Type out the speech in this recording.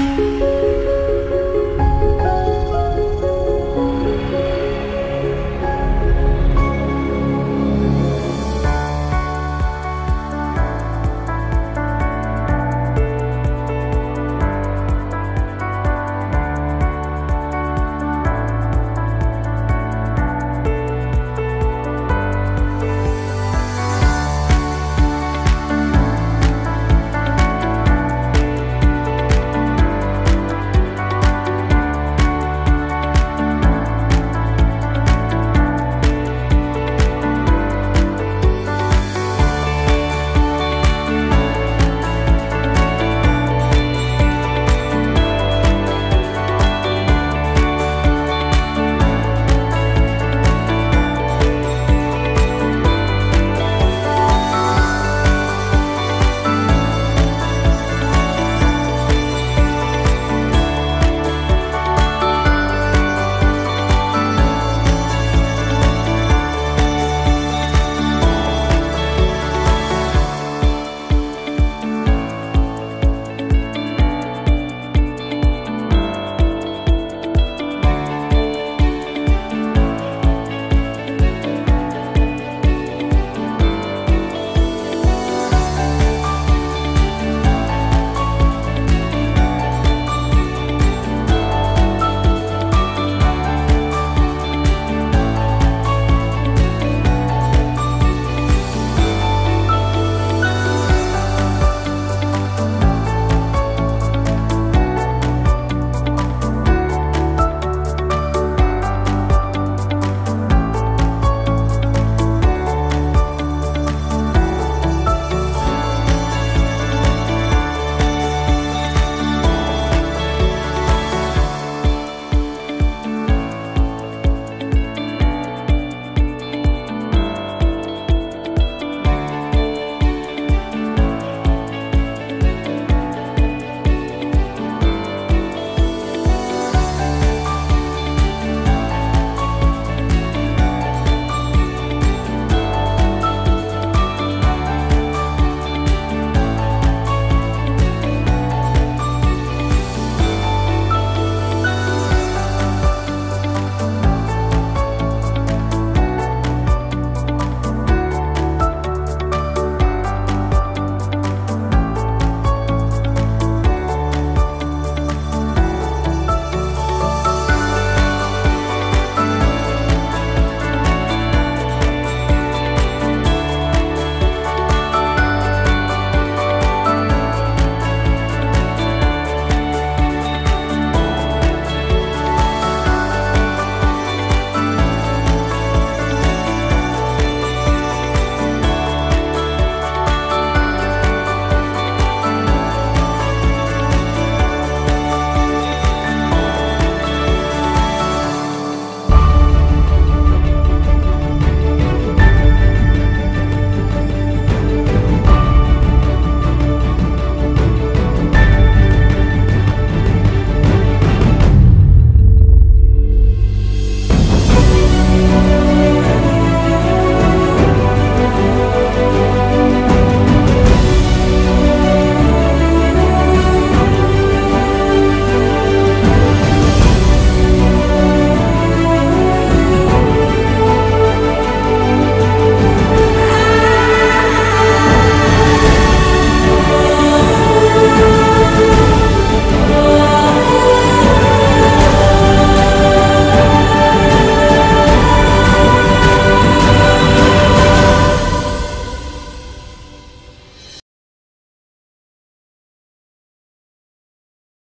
Música